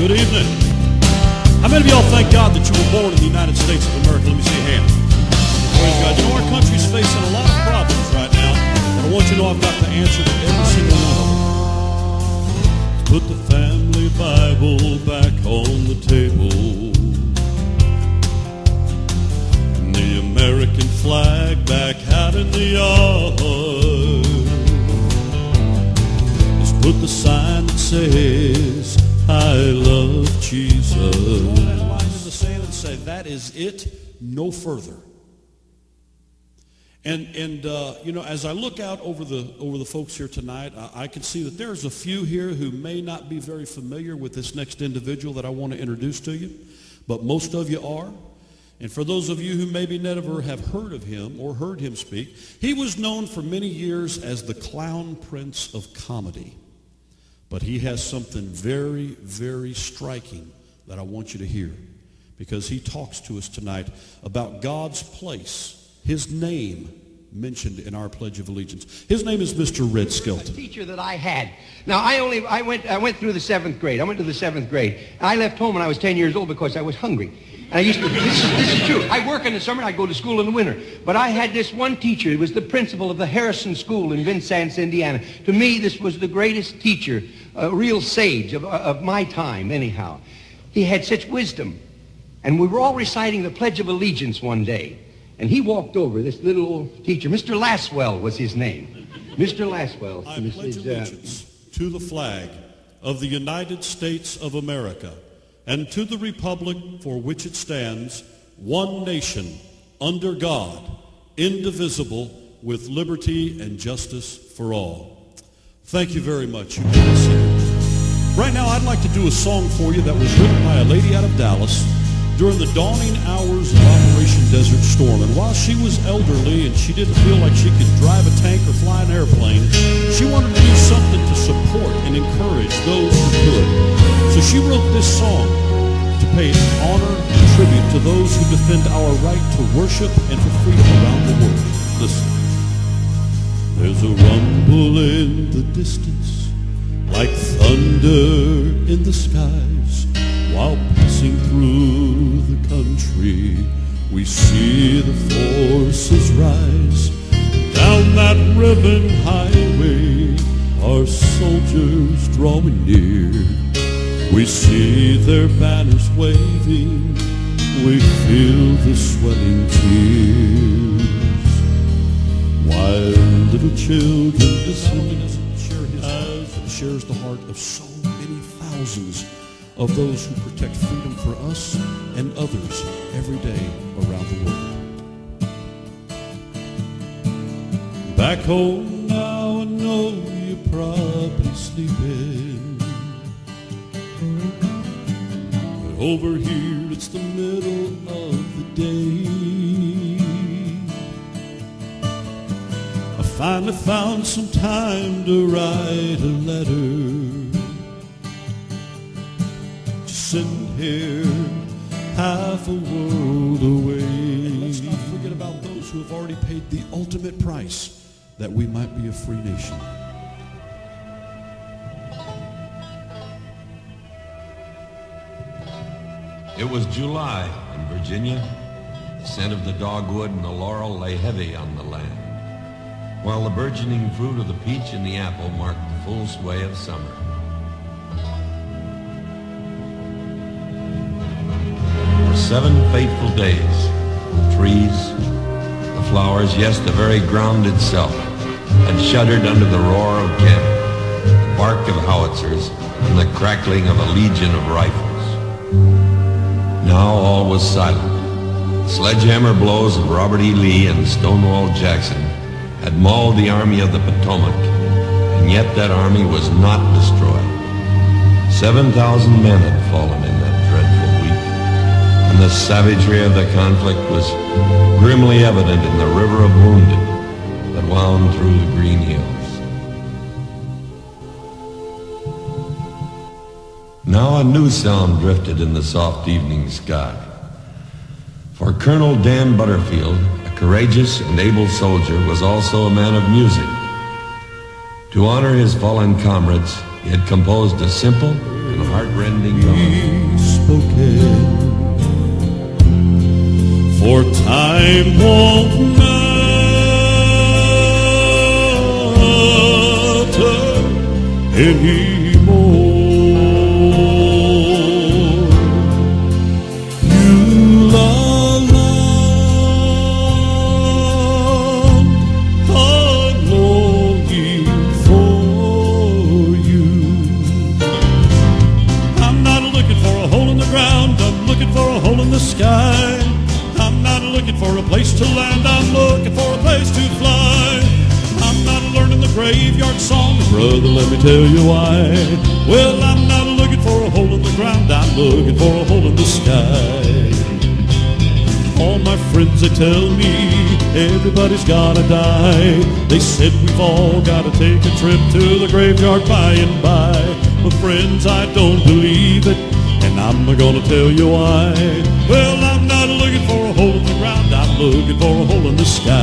Good evening. How many of y'all thank God that you were born in the United States of America? Let me see your hand. Praise God. You know, our country's facing a lot of problems right now, but I want you to know I've got the answer to every single one of them. Put the family Bible back on the table. And the American flag back out in the yard. Let's put the sign that says, I love Jesus. That line in the sand and say, that is it, no further. And, and uh, you know, as I look out over the, over the folks here tonight, I, I can see that there's a few here who may not be very familiar with this next individual that I want to introduce to you, but most of you are. And for those of you who maybe never have heard of him or heard him speak, he was known for many years as the clown prince of comedy. But he has something very, very striking that I want you to hear because he talks to us tonight about God's place his name mentioned in our Pledge of Allegiance. His name is Mr. Red Skelton. teacher that I had. Now, I only, I went, I went through the seventh grade. I went to the seventh grade. I left home when I was 10 years old because I was hungry. And I used to, this is, this is true. I work in the summer and I go to school in the winter. But I had this one teacher. He was the principal of the Harrison School in Vincennes, Indiana. To me, this was the greatest teacher, a real sage of, of my time, anyhow. He had such wisdom. And we were all reciting the Pledge of Allegiance one day. And he walked over, this little old teacher. Mr. Laswell was his name. Mr. Laswell. I pledge allegiance to the flag of the United States of America and to the republic for which it stands, one nation, under God, indivisible, with liberty and justice for all. Thank you very much. You. Right now, I'd like to do a song for you that was written by a lady out of Dallas during the dawning hours of Operation Desert Storm. And while she was elderly and she didn't feel like she could drive a tank or fly an airplane, she wanted to do something to support and encourage those who could. So she wrote this song to pay honor and tribute to those who defend our right to worship and for freedom around the world. Listen. There's a rumble in the distance like thunder in the skies while passing through the country, we see the forces rise. Down that ribbon highway, our soldiers drawing near. We see their banners waving, we feel the swelling tears. While little children listen as it shares the heart of so many thousands of those who protect freedom for us and others every day around the world. Back home now, I know you're probably sleeping. But over here, it's the middle of the day. I finally found some time to write a letter sitting here half a world away. And let's not forget about those who have already paid the ultimate price that we might be a free nation. It was July in Virginia. The scent of the dogwood and the laurel lay heavy on the land, while the burgeoning fruit of the peach and the apple marked the full sway of summer. Seven fateful days, the trees, the flowers, yes, the very ground itself, had shuddered under the roar of cannon, the bark of howitzers, and the crackling of a legion of rifles. Now all was silent. Sledgehammer blows of Robert E. Lee and Stonewall Jackson had mauled the Army of the Potomac, and yet that army was not destroyed. 7,000 men had fallen in that the savagery of the conflict was grimly evident in the river of wounded that wound through the green hills. Now a new sound drifted in the soft evening sky. For Colonel Dan Butterfield, a courageous and able soldier, was also a man of music. To honor his fallen comrades, he had composed a simple and heartrending melody. For time won't matter anymore. Graveyard song, brother, let me tell you why. Well, I'm not looking for a hole in the ground, I'm looking for a hole in the sky. All my friends, they tell me everybody's gotta die. They said we've all gotta take a trip to the graveyard by and by. But friends, I don't believe it, and I'm gonna tell you why. Well, I'm not looking for a hole in the ground, I'm looking for a hole in the sky.